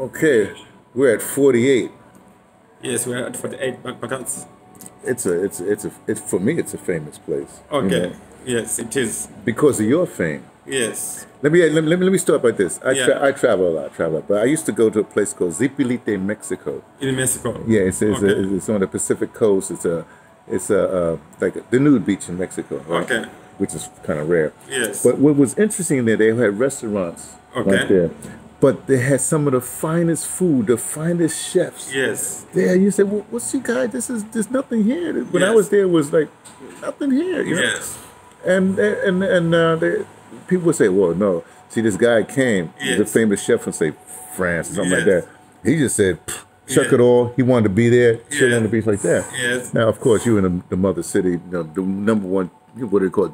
Okay, we're at 48. Yes, we're at 48 backpackers. It's a, it's, it's a, it's for me. It's a famous place. you Okay. know, Yes, it is. because of your fame. Yes. Let me, let me let me start by this. I, tra- Yeah. I travel a lot, travel, but I used to go to a place called Zipolite, Mexico. In Mexico. Yeah, it's it's, Okay. a, it's on the Pacific coast. It's a it's a uh, like the nude beach in Mexico. right? Okay. Which is kind of rare. Yes. But what was interesting there, they had restaurants Okay. right there, but they had some of the finest food, the finest chefs. Yes. There, you say, well, what's you guys? This is there's nothing here. When I was there, it was like nothing here. You know? Yes. And and and uh, they, people would say, well, no. See, this guy came. He's a famous chef from say France or something like that. He just said, "Pff, chuck Yeah. it all. He wanted to be there, chill Yeah. on the beach like that. Yes. Now, of course, you in the, the mother city, you know, the number one, what do you call it?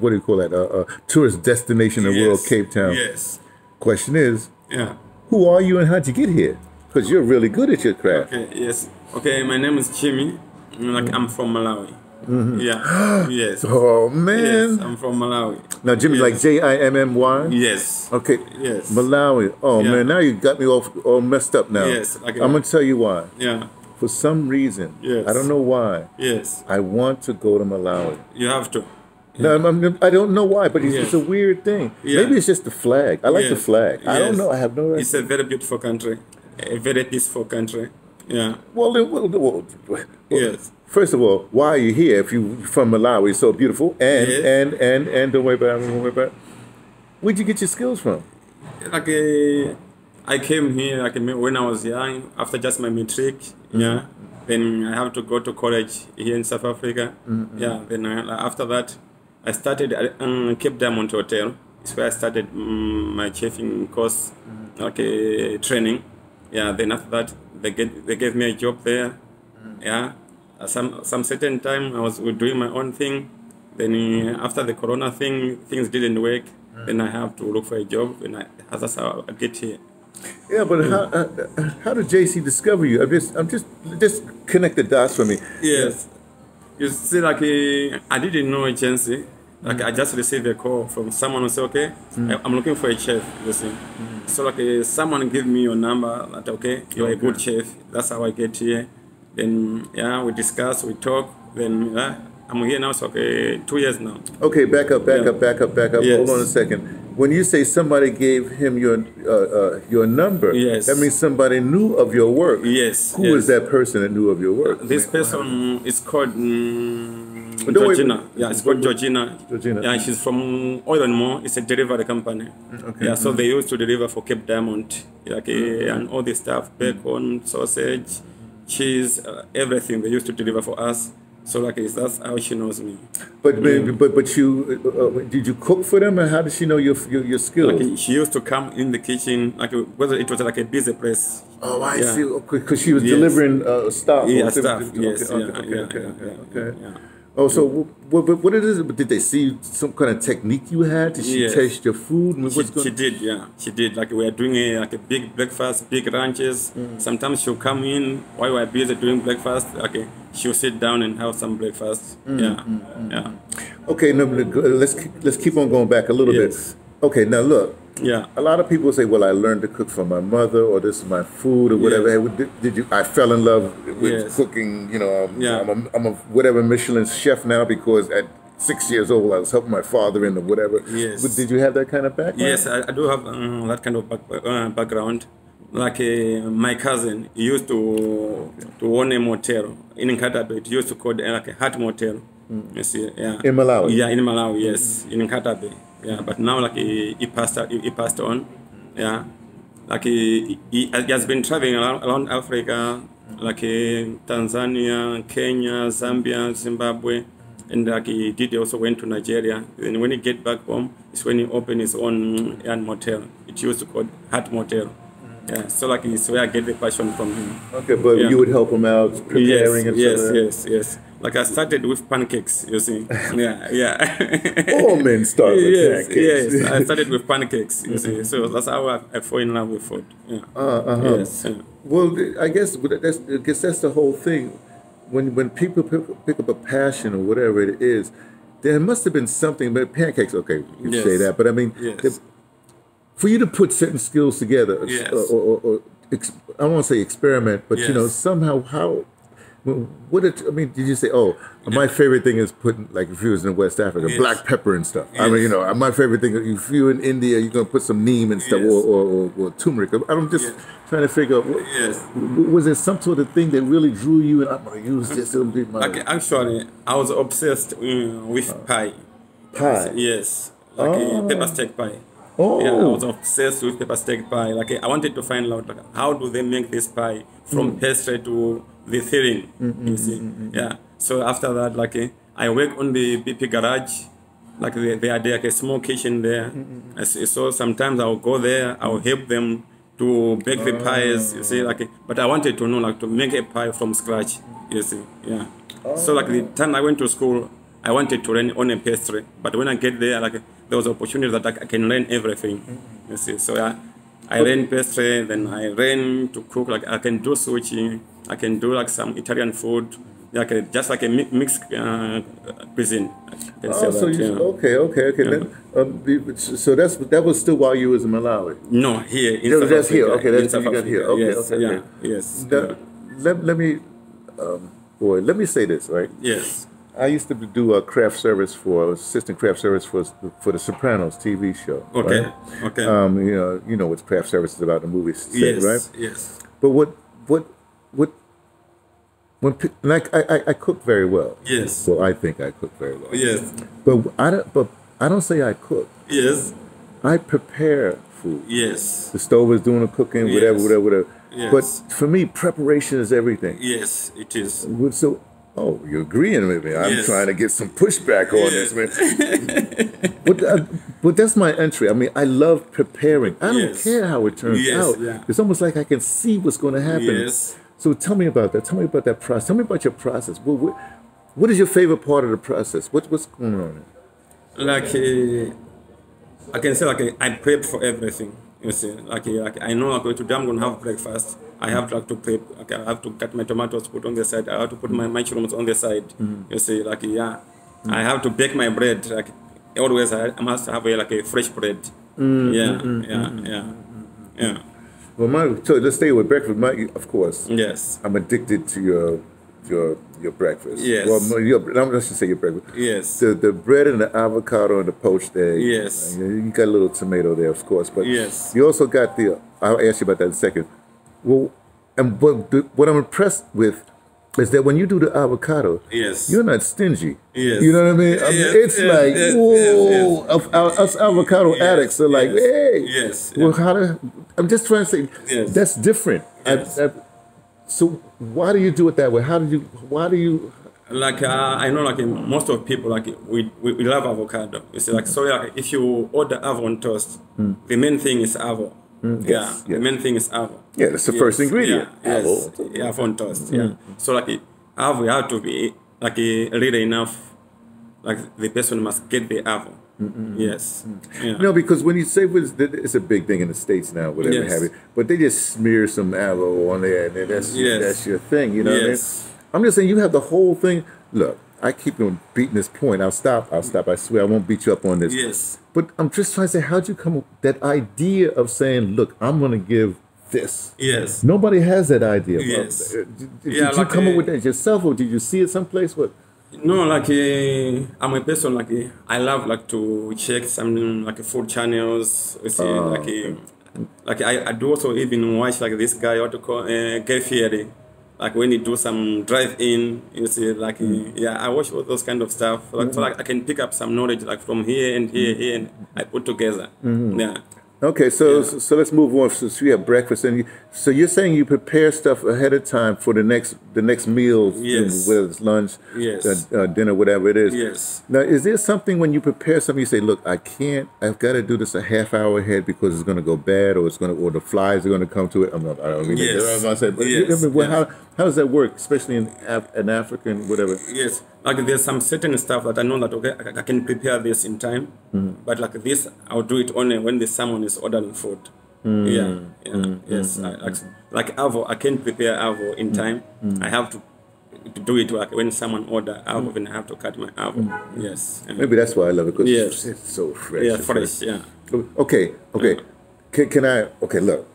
What do you call that? Uh, uh, tourist destination in the world, Cape Town. Yes. Question is, Yeah. who are you and how'd you get here? Because you're really good at your craft. Okay. Yes. Okay. My name is Jimmy. Like I'm from Malawi. Mm-hmm. Yeah. yes. Oh man! Yes. I'm from Malawi. now Jimmy, yes. like J I M M Y. Yes. Okay. Yes. Malawi. Oh Yeah. man, now you got me all all messed up now. Yes, okay. I'm gonna tell you why. Yeah. For some reason, Yes. I don't know why. Yes. I want to go to Malawi. You have to. No, I'm, I'm, I don't know why, but it's, Yes. it's a weird thing. Yeah. Maybe it's just the flag. I like the Yes. flag. I don't know. I have no. It's a very beautiful country. A very peaceful country. Yeah. well, then, well, well, well, Yes. First of all, why are you here if you from Malawi? It's so beautiful, and Yes. and and and don't worry about it. Don't worry about it. Where'd you get your skills from? like uh, I came here like when I was young after just my matric. Yeah. Then I have to go to college here in South Africa. Yeah. Then after that, I started at um, Cape Diamond Hotel. It's where I started um, my chefing course, like uh, training. Yeah. Then after that, they get they gave me a job there. Yeah. Uh, some some certain time I was doing my own thing. Then uh, after the corona thing, things didn't work. Then I have to look for a job, and I, that's how I get here. Yeah, but how uh, uh, how did JC discover you? I'm just I'm just just connect the dots for me. Yes. You see, like uh, I didn't know agency. Like I just received a call from someone who said, "Okay, I- I'm looking for a chef." You see, so like uh, someone give me your number. That okay, you're a good chef. That's how I get here. Then yeah, we discuss, we talk. Then yeah, I'm here now. So okay, two years now. Okay, back up, back Yeah. up, back up, back up. Yes. Hold on a second. When you say somebody gave him your uh, uh, your number, Yes. that means somebody knew of your work. Yes. Who is yes. that person that knew of your work? This person is called mm, don't Georgina. Yeah, it's called Georgina. Georgina. Yeah, she's from Oil and More. It's a delivery company. okay. Yeah, so they used to deliver for Cape Diamond, like eh, and all the stuff, bacon, sausage, cheese, uh, everything they used to deliver for us. So like it's, that's how she knows me. But but, but but you uh, uh, did you cook for them, and how did she know your your, your skills? Like she used to come in the kitchen, like whether it was like a busy place. oh, I yeah. see. Because she was Yes. delivering uh, stuff. Yeah, stuff. Okay, Yes, okay, yeah, okay, yeah, okay, yeah, okay, okay. Oh, so what, what, what it is? Did they see some kind of technique you had? Did she Yes. taste your food? I mean, She, she did, yeah. She did. Like we are doing a, like a big breakfast, big lunches. Mm. Sometimes she'll come in while we're busy doing breakfast. Okay, she'll sit down and have some breakfast. Mm, Yeah, yeah, Okay, no, let's let's keep on going back a little Yes. bit. Okay, now look. yeah. A lot of people say, "Well, I learned to cook from my mother, or this is my food, or whatever." Yes. Hey, Did, did you? I fell in love with Yes. cooking. You know, I'm, Yeah. I'm, a, I'm a whatever Michelin chef now because at six years old I was helping my father in or whatever. Yes. But did you have that kind of background? Yes, I, I do have um, that kind of back, uh, background. Like uh, my cousin, used to to own a motel in Nkhata Bay. It used to call it like a hut motel. You see, yeah. In Malawi? Yeah, in Malawi, yes, in Nkhata Bay. Yeah, but now like he, he passed he, he passed on. Yeah, like he, he, has been traveling around, around Africa, like Tanzania, Kenya, Zambia, Zimbabwe, and like he did also went to Nigeria. And when he get back home, it's when he opened his own uh, motel. It used to called Hut Motel. Yeah, so like it's where I get the passion from him. Okay, but Yeah. you would help him out preparing yes, and yes, stuff. yes, yes. Like I started with pancakes, you see. yeah, yeah. All men start with yes, pancakes. yes. I started with pancakes, you see. So that's how I, I fall in love with food. Yeah. Uh, uh-huh. Yes. yeah. Well, I guess that's I guess that's the whole thing. When when people pick, pick up a passion or whatever it is, there must have been something. But pancakes, okay, you can say that. But I mean, Yes. the- for you to put certain skills together, Yes. or, or, or I won't say experiment, but you know somehow how. What did I mean? Did you say? Oh, my favorite thing is putting like if you was in West Africa, Yes. black pepper and stuff. I mean, you know, my favorite thing. If you're in India, you're gonna put some neem and stuff, Yes. or, or, or, or turmeric. I'm just Yes. trying to figure out. What, Yes. was there some sort of thing that really drew you, and I'm gonna use this? It'll be my Like actually, I was obsessed uh, with pie. pie. Yes, like Oh. a pepper steak pie. Oh. Yeah, I was obsessed with pepper steak pie. Like I wanted to find out like how do they make this pie from Mm. pastry to the filling. You mm, mm, see, mm, yeah. So after that, like eh, I work on the BP garage. Like they, they are there, like a small kitchen there. I see- So sometimes I'll go there. I'll help them to bake the pies. You see, oh. like, eh, but I wanted to know like to make a pie from scratch. You see, yeah. So like the oh. time I went to school, I wanted to learn on a pastry, but when I get there, like there was opportunity that I can learn everything. You see, so yeah, I learned pastry, then I learned to cook. Like I can do sushi, I can do like some Italian food, like a, just like a mi- mixed uh, cuisine. I can say Oh, so that, you, yeah. okay, okay, okay. Yeah. Then, um, so that's that was still while you was in Malawi. No, here in No, South that's here. Okay, that's you got here. Okay, yes, okay, yeah, okay. yes, Now, let, let me, um, boy, let me say this, right? yes, I used to do a craft service for assistant craft service for for the Sopranos TV show. okay, right? okay, Um, you know, you know what craft service is about the movie set, yes, right? yes, But what what what when like I, I I cook very well. yes, Well, I think I cook very well. yes, But I don't. But I don't say I cook. yes, I prepare food. yes, The stove is doing the cooking, whatever, Yes. whatever, whatever. Yes. But for me, preparation is everything. yes, it is. So, oh, you're agreeing with me. I'm Yes. trying to get some pushback on Yes. this, man. but, uh, but that's my entry. I mean, I love preparing. I don't Yes. care how it turns out. yeah. It's almost like I can see what's going to happen. Yes. So tell me about that. Tell me about that process. Tell me about your process. What, what, what is your favorite part of the process? What, what's going on? like uh, I can say like I prep for everything. You see, like, uh, like I know like today I'm gonna have breakfast. I have like to prep. Like, I have to cut my tomatoes, put on the side. I have to put my mushrooms on the side. Mm-hmm. You see, like yeah, I have to bake my bread. Like always, I, must have a, like a fresh bread. Mm-hmm. Mm-hmm. yeah, yeah, yeah, yeah. Well, my so let's stay with breakfast. My, of course, Yes, I'm addicted to your your your breakfast. Yes. Well, my- your, I'm just to say your breakfast. yes, The the bread and the avocado and the poached egg. Yes. You you got a little tomato there, of course, but Yes. you also got the. I'll ask you about that in a second. Well, and what what I'm impressed with is that when you do the avocado, yes. you're not stingy. Yes. You know what I mean? I mean, Yes, it's yes, like yes, whoa. Us avocado addicts are like, hey, yes, Well, how to? I'm just trying to say Yes. that's different. I- Yes. I- so why do you do it that way? How do you? Why do you? like uh, I know like most of people like we, we, we love avocado. See like so like if you order avo on toast, the main thing is avo. yeah, yes, the main thing is avo. Yeah, that's the first ingredient. Yeah, yes, Avo. yeah, avo on toast. Yeah, mm. so like avo you have to be like really enough. Like the person must get the avo. Yes. Mm. Yeah. No, because when you say it's, it's a big thing in the states now, whatever Yes. have you. But they just smear some aloe on there, and that's Yes. that's your thing. You know Yes. what I mean? I'm just saying you have the whole thing. Look, I keep on beating this point. I'll stop. I'll stop. I swear I won't beat you up on this. Yes. But I'm just trying to say, how'd you come up that idea of saying, look, I'm going to give this? Yes. Nobody has that idea. Yes. Uh, Did, did Yeah, you like come up with that yourself, or did you see it someplace? What? No, like uh, I'm a person like uh, I love like to check some like food channels. You see, Oh, like uh, like I, I do also even watch like this guy what to call uh, Guy Fieri. Like when you do some drive-in, you see, like uh, yeah, I watch all those kind of stuff. Like so, hmm. like I can pick up some knowledge like from here and here, hmm. here, and I put together. Yeah, Okay, so so, so let's move on. So, you have breakfast, and you, so you're saying you prepare stuff ahead of time for the next the next meal, Yes. whether it's lunch, Yes. uh, uh, dinner, whatever it is. Yes. Now, is there something when you prepare something you say, look, I can't, I've got to do this a half hour ahead because it's going to go bad, or it's going to, or the flies are going to come to it. I'm not, I don't mean Yes. that. I'm not saying, but Yes, I mean, well, yes. how how does that work, especially in Af- in Africa and whatever? Yes, like there's some certain stuff that I know that okay, I, I can prepare this in time, but like this, I'll do it only when the someone is ordering food. Hmm. Yeah, yeah, hmm. yes. Hmm. I, like, avo, I can't prepare avo in time. I have to, to do it like when someone order avo, then I have to cut my avo. Yes. yeah. Maybe that's why I love it because Yes. it's so fresh. Yeah, fresh. Yeah. Okay, okay. Can, can I? Okay, look.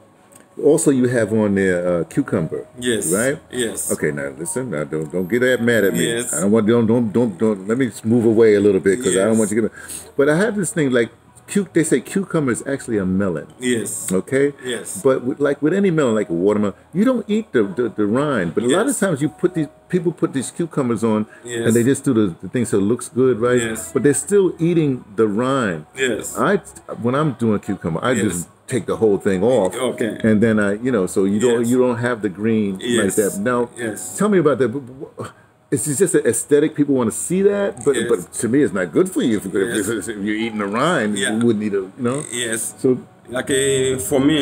Also, you have on there uh, cucumber. Yes. Right. Yes. Okay, now listen. Now don't don't get that mad at me. Yes. I don't want don't don't don't don't. Let me move away a little bit because I don't want you to get. But I have this thing like, cu- they say cucumber is actually a melon. Yes. Okay. Yes. But with, like with any melon, like a watermelon, you don't eat the the, the rind. But a lot of times you put these people put these cucumbers on, Yes. and they just do the, the thing so it looks good, right? Yes. But they're still eating the rind. Yes. I when I'm doing cucumber, I Yes. just take the whole thing off. Okay. And then I, you know, so you don't Yes. you don't have the green like that. Now, Yes. tell me about that. It's just an aesthetic. People want to see that, but Yes. but to me, it's not good for you if, if, Yes. if you're eating the rind. Yeah. You wouldn't eat a, you know. Yes. So like uh, for me,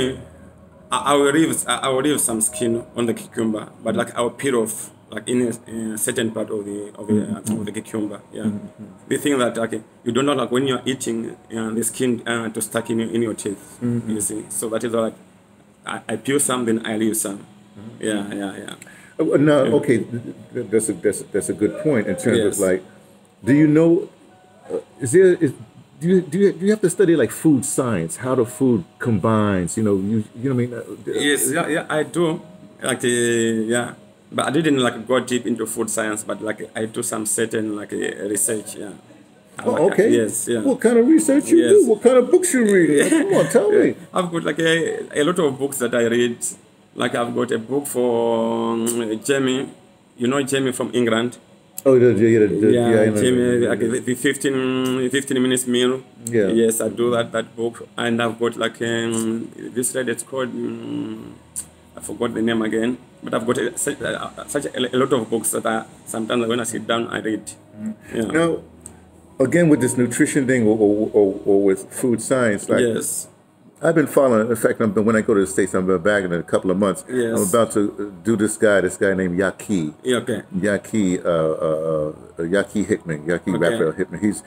I, I will leave I, will leave some skin on the cucumber, but like I will peel off like in a, in a certain part of the of the, Mm-hmm. uh, of the cucumber. Yeah, the thing that like you do not know like when you're eating uh, the skin uh, to stuck in your, in your teeth. Mm-hmm. You see, so that is like I, I peel some, then I leave some. Mm-hmm. Yeah, yeah, yeah. Uh, No, okay, th- th- that's a that's that's a good point in terms Yes. of like, do you know, uh, is there is do you, do you do you have to study like food science, how the food combines? You know, you you know what I mean? Uh, Yes, yeah, yeah, I do. Like, uh, yeah, but I didn't like go deep into food science, but like I do some certain like uh, research. Yeah. Oh, Like, okay. Yes, yeah. What kind of research you Yes. do? What kind of books you read? Come on, tell me. I've got like a, a lot of books that I read. Like I've got a book for um, Jamie. You know Jamie from England. Oh, the, yeah, the, the, yeah, yeah. Jamie, like the, the 15, 15 minutes meal. Yeah. Yes, I do that that book, and I've got like um, this read it's called. Um, I forgot the name again, but I've got a, such, uh, such a, a lot of books that I sometimes when I sit down I read. Yeah. Now, again, with this nutrition thing or, or, or, or with food science, like yes. I've been following. In fact, I'm, when I go to the states, I'm back in a couple of months. Yes. I'm about to do this guy. This guy named Yahki. Yeah, okay. Yahki, uh, uh, uh, Yahki Hickman, Yahki Okay. Raphael Hickman. He's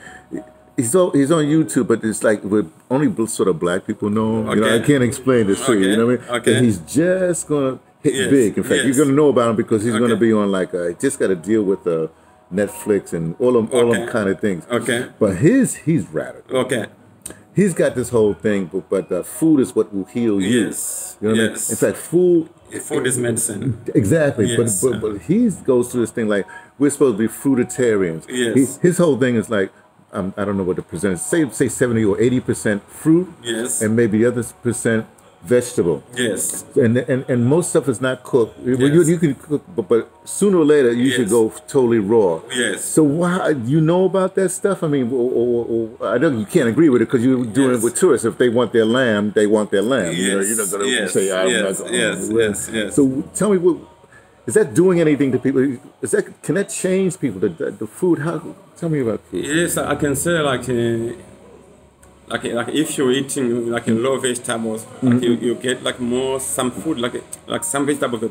he's on, he's on YouTube, but it's like with only sort of black people know. him. You know, I can't explain this to you. You know what I mean? Okay. And he's just gonna hit Yes, big. In fact, yes. you're gonna know about him because he's gonna be on like uh, just got to deal with uh, Netflix and all them all them kind of things. Okay. But his he's radical. Okay. He's got this whole thing, but but uh, food is what will heal you. Yes. You know what I mean? Yes. In fact, food Food is medicine. Exactly, Yes. but, but but he goes through this thing like we're supposed to be fruitarians. Yes. He- his whole thing is like um, I don't know what the percentage. Say say seventy or eighty percent fruit, Yes. and maybe the other percent vegetable. Yes. And, and and most stuff is not cooked. Well, You, Yes. you can cook, but, but sooner or later you should go totally raw. Yes. So why you know about that stuff? I mean, or, or, or, I know you can't agree with it because you're doing Yes. it with tourists. If they want their lamb, they want their lamb. You know, Yes. you're not going to Yes. say, "I'm Yes. not gonna Yes. do it." Yes. Yes. So tell me, what is that doing anything to people? Is that can that change people? The, the, the food? How? Tell me about food. Yes, I can say like uh, like like if you're eating like a low vegetables, like you, you get like more some food like like some vegetables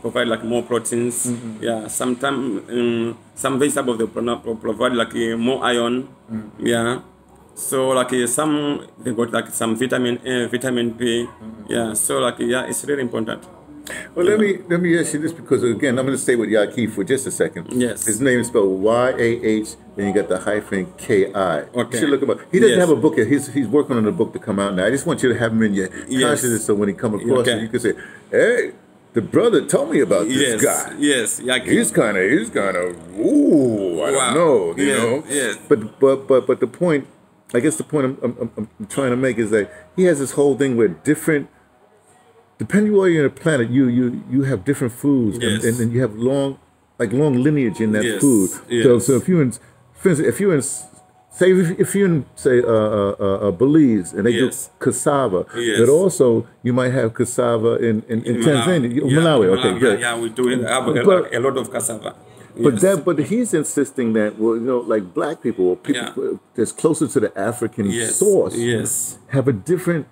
provide like more proteins. Yeah, sometimes um, some vegetables they pro- pro- provide like uh, more iron. Yeah. So like uh, some they got like some vitamin A, vitamin B. Yeah. So like yeah, it's really important. Well, let me let me ask you this because again, I'm going to stay with Yahki for just a second. Yes. His name is spelled Y A H, and you got the hyphen K I. Okay. You should look him up. He doesn't Yes. have a book yet. He's he's working on a book to come out now. I just want you to have him in your Yes. consciousness so when he come across Okay. you can say, "Hey, the brother told me about this Yes. guy. Yes. Yeah. He's kind of he's kind of ooh, I Wow. don't know, you Yes, know." yes. But but but but the point, I guess the point I'm, I'm, I'm- I'm trying to make is that he has this whole thing where different depending where you're on the planet, you you you have different foods, and, Yes. and then you have long, like long lineage in that Yes, food. So yes. so if you're in, for instance, if you're in, say if, if you're in say uh, uh, uh, Belize and they Yes. do cassava, Yes. but also you might have cassava in in, in, In Tanzania, Yeah, Malawi. Okay, Malawi. Yeah, we do it. have a, But- a lot of cassava. But Yes. that, but he's insisting that well, you know, like black people or people Yeah. that's closer to the African source Yes. have a different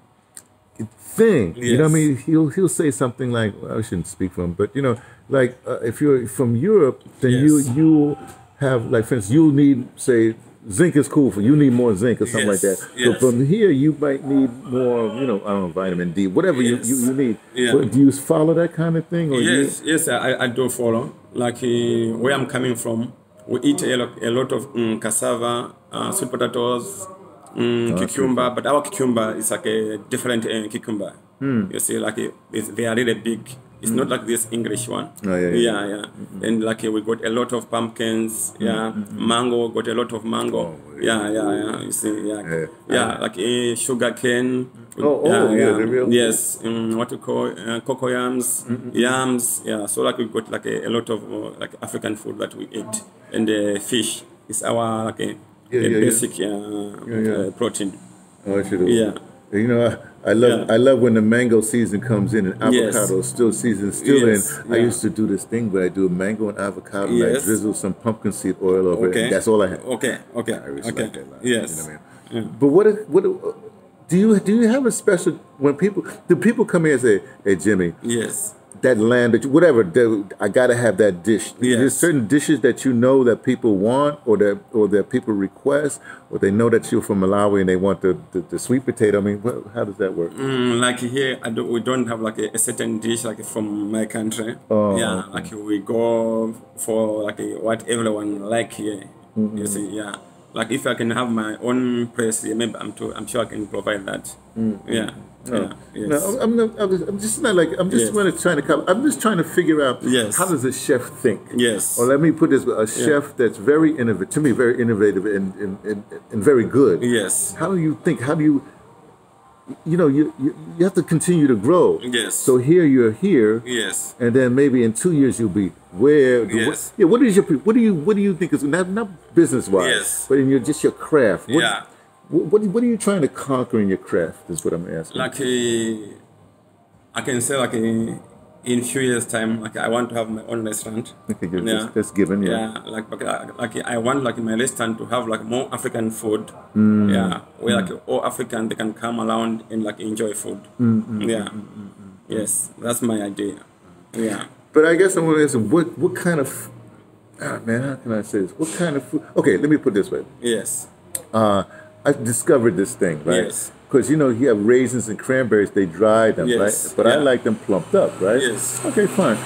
thing. You know what I mean? He'll he'll say something like well, I shouldn't speak for him, but you know, like uh, if you're from Europe, then you Yes. you have like for instance, you'll need say zinc is cool for you need more zinc or something like that. yes. So from here you might need more, you know, I don't know, vitamin D, whatever you, Yes. you, you need. Yeah. But do you follow that kind of thing? Or you- Yes, yes, I, I do follow. Like uh, where I'm coming from, we eat a lot, a lot of um, cassava, uh, sweet potatoes, mm, cucumber, but our cucumber is like a different uh, cucumber. Mm. You see, like it, it's, they are really big. It's mm. not like this English one. Oh, yeah, yeah. yeah, yeah. -hmm. And like uh, we got a lot of pumpkins. Yeah, -hmm. mango. Got a lot of mango. Oh, yeah, yeah, yeah. yeah. You see, yeah, Yeah. yeah, like uh, sugar cane. Oh, oh, yeah, yeah. real- Yes, um, what you call uh, cocoa yams, -hmm. yams. Yeah, so like we got like a, a lot of uh, like African food that we eat, and uh, fish is our like a, Yeah, a basic uh. Uh, protein. Oh, should. Yeah. You know, I, I love. I love when the mango season comes in and avocado is still season still Yes, in. I used to do this thing where I do a mango and avocado and I drizzle some pumpkin seed oil over it. Okay. And that's all I have. Okay, okay, I really okay. like that line, Yes. You know what I mean? But what if- what if- do you do you have a special when people do people come here and say, Hey Jimmy, Yes. That lamb that you, whatever that- I gotta have that dish. Yes. There's certain dishes that you know that people want or that or that people request or they know that you're from Malawi and they want the, the, the sweet potato. I mean, what, how does that work? Mm, like here, I do, we don't have like a, a certain dish like from my country. Oh, yeah, like we go for like a, what everyone like here. Mm-hmm. You see, yeah. Like if I can have my own place, yeah, maybe I'm too, I'm sure I can provide that. Yeah, Oh, yeah, yes. No, I'm, I'm, not, I'm, just, not like I'm just Yes. trying to come. I'm just trying to figure out Yes. how does a chef think. Yes. Or let me put this: a chef that's very innovative to me, very innovative and and, and, and very good. Yes. How do you think? How do you? You know, you, you you have to continue to grow. Yes. So here you're here, Yes. and then maybe in two years you'll be where? Yes. What, yeah. What is your? What do you? What do you think is not not business wise, Yes. but in your just your craft? What, Yeah. What, what are you trying to conquer in your craft? Is what I'm asking. Like uh, I can say like uh, in few years time, like I want to have my own restaurant. Okay. Yeah. That's, that's given. Yeah. yeah like uh, like i want like in my restaurant to have like more african food Mm. yeah where like all african they can come around and like enjoy food Mm, yeah yes that's my idea yeah But I guess I want to ask, what what kind of? Ah, man, how can I say this? What kind of food? Okay, let me put it this way. yes Uh, I discovered this thing, right? Yes. Because you know you have raisins and cranberries, they dry them, Yes, right? But I like them plumped up, right? Yes. Okay, fine.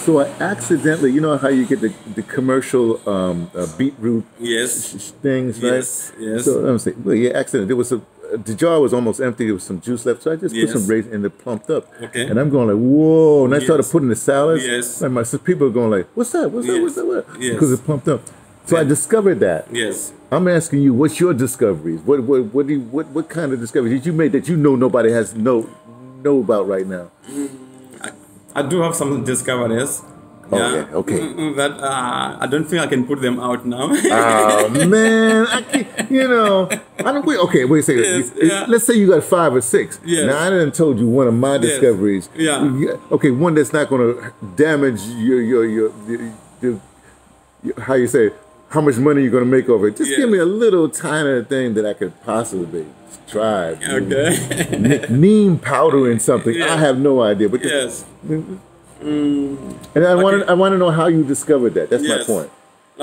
So I accidentally, you know how you get the the commercial um, uh, beetroot yes things, right? Yes, yes. So I'm saying, well, yeah, accident. There was a the jar was almost empty. There was some juice left, so I just put some raisins and it plumped up. Okay. And I'm going like, whoa! And I started putting the salads. Yes. And my so people are going like, what's that? What's that? What's Yes. that? What? Yes. Because it plumped up. So I discovered that. yes I'm asking you, what's your discoveries? What what what do you, what what kind of discoveries did you make that you know nobody has know know about right now? i do have some discoveries Oh, yeah yeah, okay. Mm, that uh, i don't think i can put them out now Oh man, I can't, you know, I don't. Wait, okay, wait a second. Yes, yeah. Let's say you got five or six. Yes. Now I done told you one of my discoveries. Yeah. Okay, one that's not going to damage your your your, your, your, your how you say how much money you're going to make over it. Just give me a little tiny thing that I could possibly try. okay Neem powder in something. I have no idea. But yes and I want to I want to know how you discovered that. That's Yes. my point.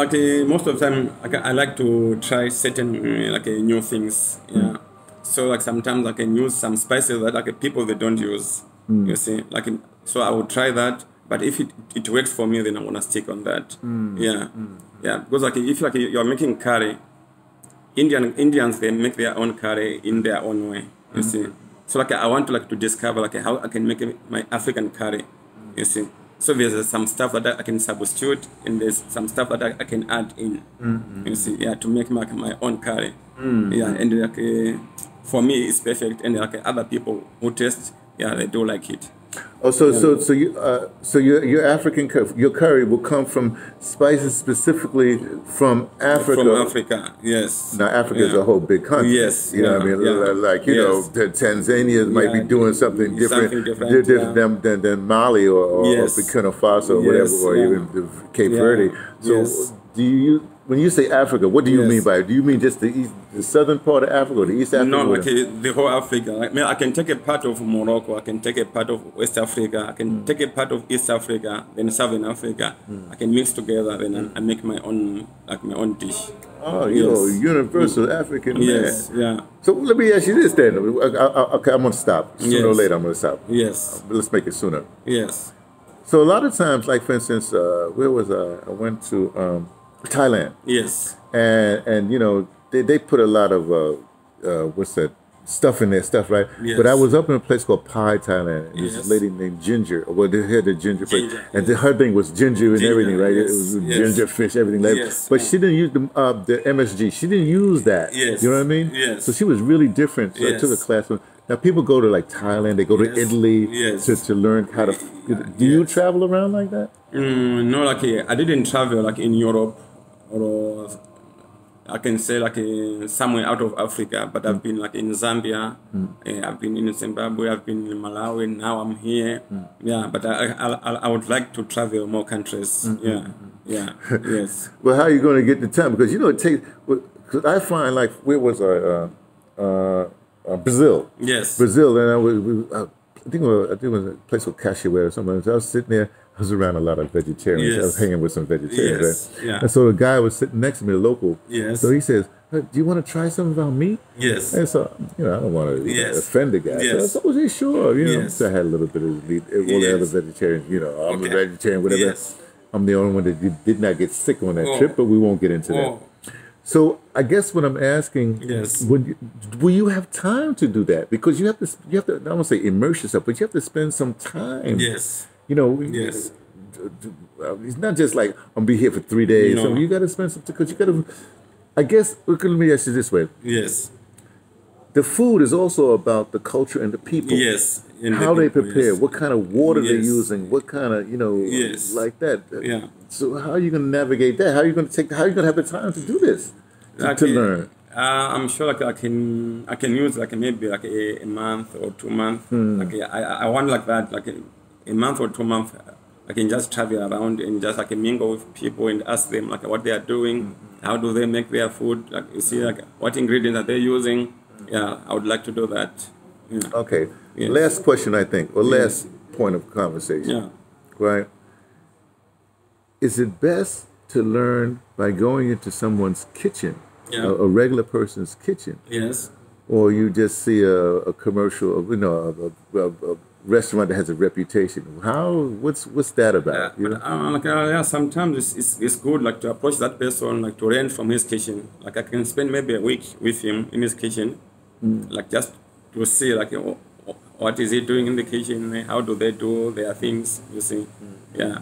like uh, most of the time like, I like to try certain uh, like uh, new things yeah so like sometimes I can use some spices that like people they don't use you see like so I would try that but if it, it works for me then I'm gonna stick on that yeah yeah because like if like you're making curry Indian Indians they make their own curry in their own way you see. So like I want to like to discover like how I can make my African curry you see. So there's some stuff that I can substitute and there's some stuff that I, can add in you see. Yeah to make my, my own curry. Yeah and like uh, for me it's perfect. And like other people who taste yeah they do like it Oh, so so so you uh, so your your African cur- your curry will come from spices specifically from Africa. from Africa yes Now Africa is a whole big country. Yes, you know what I mean. yeah. Like you Yes. know, Tanzania might be doing something different, something different, different yeah. than, than than Mali or, or, Yes. or Burkina Faso or whatever, or yeah. even Cape Yeah, Verde. So yes. do you when you say Africa, what do you Yes. mean by it? Do you mean just the east, the southern part of Africa or the East Africa? No, like the- uh, whole Africa. Like, me, I can take a part of Morocco. I can take a part of West Africa. I Hmm. can take a part of East Africa, then Southern Africa. I can mix together, then I, I make my own, like my own dish. oh, you're Yes. universal African man. Yes, yeah, So let me ask you this then. I, I, okay, I'm gonna stop. Sooner or later, I'm gonna stop. yes, But let's make it sooner. yes, So a lot of times, like for instance, uh, where was I? I went to um, Thailand, yes, and and you know they, they put a lot of uh, uh, what's that stuff in there, stuff right. Yes. But I was up in a place called Pai, Thailand. and This lady named Ginger. Well, they had the ginger, Ginger, and the, her thing was ginger and Ginger, everything, right? yes, It was yes. ginger fish, everything. like Yes. But she didn't use the uh, the MSG. She didn't use that. Yes. You know what I mean? Yes. So she was really different. So I took a class. With, now people go to like Thailand. They go to Italy Yes. to, to learn how to. Do you travel around like that? Mm, no, like I didn't travel like in Europe or I can say like uh, somewhere out of Africa, but I've been like in Zambia, uh, I've been in Zimbabwe, I've been in Malawi. Now I'm here. Yeah, but I, I I I would like to travel more countries. Yeah, yeah, yes, Well, how are you going to get the time? Because you know it takes. Because I find like where was I? Uh, uh, uh, Brazil. yes, Brazil, and I was. I think it was, I think it was a place called Cachoeira or something. So I was sitting there. I was around a lot of vegetarians. I was hanging with some vegetarians. Yes, right? yeah. And so the guy was sitting next to me, a local. Yes. So he says, "Hey, "Do you want to try some of our meat?" yes, And so, you know, I don't want to Yes. offend the guy. Yes. So I was like, oh, sure, you know. Yes. So I had a little bit of meat. All the other vegetarians, you know, I'm Okay. a vegetarian, whatever. Yes. I'm the only one that did- not get sick on that Oh. trip, but we won't get into that. Oh, So I guess what I'm asking, Yes. would you, will you have time to do that? Because you have to, you have to. I don't want to say immerse yourself, but you have to spend some time. yes, You know. Yes. uh, It's not just like I'm be here for three days. No. So you got to spend some because you got to. I guess let me ask you this way: yes, the food is also about the culture and the people. yes. In the How they people, prepare, yes. what kind of water they're using, what kind of you know, Yes. like that. Yeah. So how are you going to navigate that? How are you going to take? How are you going to have the time to do this? To, to learn. Uh, I'm sure like I can I can use like maybe like a, a month or two months. Hmm. Like I, I want like that like a, month or two months. I can just travel around and just like mingle with people and ask them like what they are doing, Hmm. how do they make their food. Like you see like what ingredients are they using. Yeah, I would like to do that. Yeah. Okay. Yes. Last question, I think, or last point of conversation. Yeah. Right. Is it best to learn by going into someone's kitchen, Yeah. a, a regular person's kitchen, Yes. or you just see a, a commercial, of, you know, a, a restaurant that has a reputation? How? What's what's that Yeah, about? you but, know? uh, like, uh, yeah, sometimes it's, it's, it's good like to approach that person like to learn from his kitchen. Like I can spend maybe a week with him in his kitchen, Mm. like just to see like you know, what is he doing in the kitchen, how do they do their things. You see, Mm. yeah,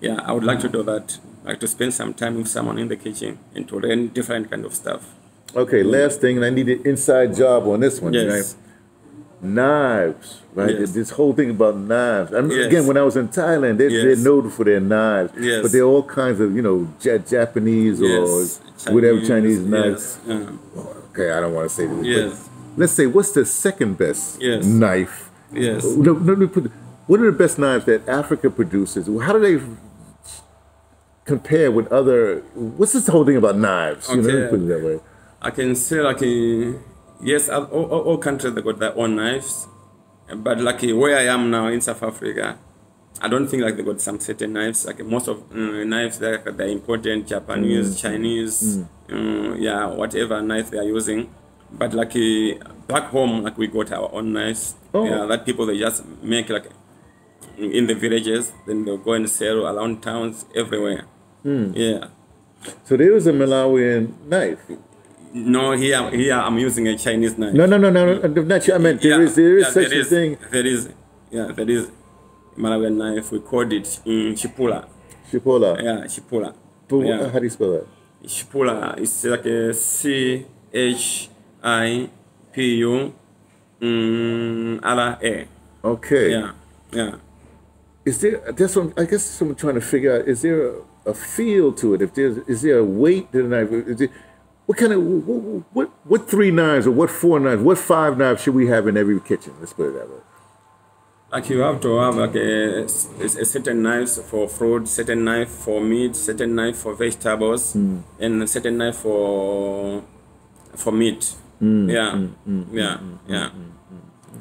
yeah. I would like to do that, like to spend some time with someone in the kitchen and to learn different kind of stuff. Okay. Last thing, and I need an inside job on this one. Yes. Right? Knives, right? Yes. This whole thing about knives. I mean, Yes. again, when I was in Thailand, they're, they're Yes. known for their knives, Yes. but they're all kinds of, you know, ja- Japanese or whatever Chinese knives. Yes. uh, Okay, I don't want to say this. Yes. Let's say, what's the second best Yes. knife? yes. No, no, no, put- what are the best knives that Africa produces? How do they compare with other? What's this whole thing about knives? You know, let me Okay. put it that way. I can say like uh, yes, all, all, all countries they got their own knives, but uh, where I am now in South Africa, I don't think like they got some certain knives. Like most of uh, knives they're, they're important, Japanese, Chinese, uh, yeah, whatever knife they are using. But like uh, back home, like we got our own knives. Oh. Yeah, that people they just make like in the villages, then they'll go and sell around towns everywhere. Yeah. So there was a Malawian knife. No, here, here I'm using a Chinese knife. No, no, no, no, no not you. I meant there Yeah, is there is yeah, such there a thing. There is, yeah, there is Malawian knife. We called it in Chipula. Chipola. Yeah, Chipula. But yeah. how do you spell that? Chipula is like a C H I P U mm, R A. Okay. Yeah, yeah. Is there? That's what I guess. That's trying to figure out. Is there a, a feel to it? If there's, is there a weight to the knife? What kind of what, what what three knives or what four knives? What five knives should we have in every kitchen? Let's put it that way. Like you have to have like a, a certain knives for fruit, certain knife for meat, certain knife for vegetables, Hmm. and a certain knife for for meat. Hmm. yeah, hmm. Hmm. yeah, hmm. yeah.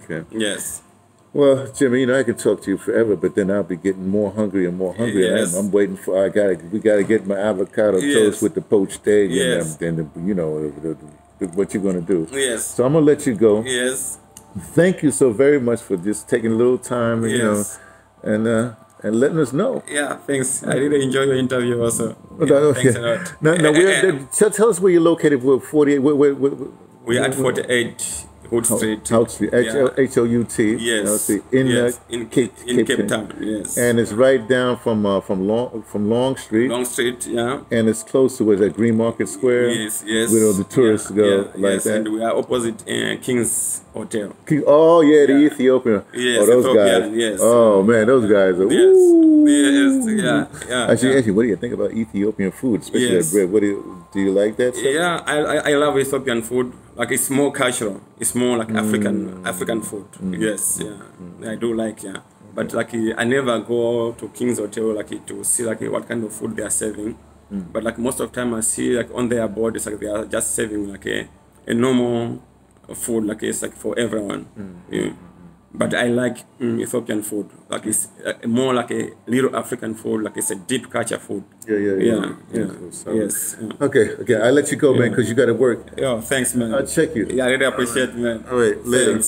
Okay. Yes. Well, Jimmy, you know I can talk to you forever, but then I'll be getting more hungry and more hungry. Yes. I'm, I'm waiting for. I gotta. We gotta get my avocado Yes. toast with the poached egg Yes. and, then and the, you know the, the, what you're gonna do. Yes. So I'm gonna let you go. Yes. Thank you so very much for just taking a little time, you know, and uh, and letting us know. Yeah. Thanks. I really enjoy your interview also. No, Yeah, thanks a lot. Now, now tell, tell us where you're located. With 48. Where, where, where, We're at 48 Hout Street. H O U T. Yes. In yes. uh, in Cape, in Cape, Town. Yes. And it's right down from uh, from Long from Long Street, Long Street. Yeah. and it's close to where that Green Market Square. Yes. Yes. Where all the tourists yeah, go, yeah, like yes. that. And we are opposite uh, King's Hotel. King- Oh yeah, the Yeah. Ethiopian. Yes, oh, those Ethiopian, guys. yes. Oh man, those guys are. Yes. woo. Yes. Yeah. Yeah. Actually, actually, what do you think about Ethiopian food, especially Yes. that bread? What do you, do you like that? Stuff? Yeah, I, I, I love Ethiopian food. Like it's more cultural. It's more like African African food. Yes, yeah, I do like yeah. But like I never go to King's Hotel like to see like what kind of food they are serving. But like most of the time I see like on their board it's like they are just serving like a, a normal food like it's like for everyone. Yeah. But I like mm, Ethiopian food. Like it's uh, more like a little African food. Like it's a deep culture food. Yeah, yeah, yeah. Yeah, yeah. So- so- Yes. yeah. Okay, okay. I'll let you go, man, because you got to work. Yo, thanks, man. I'll check you. Yeah, I really appreciate, man. All right, later. Thanks.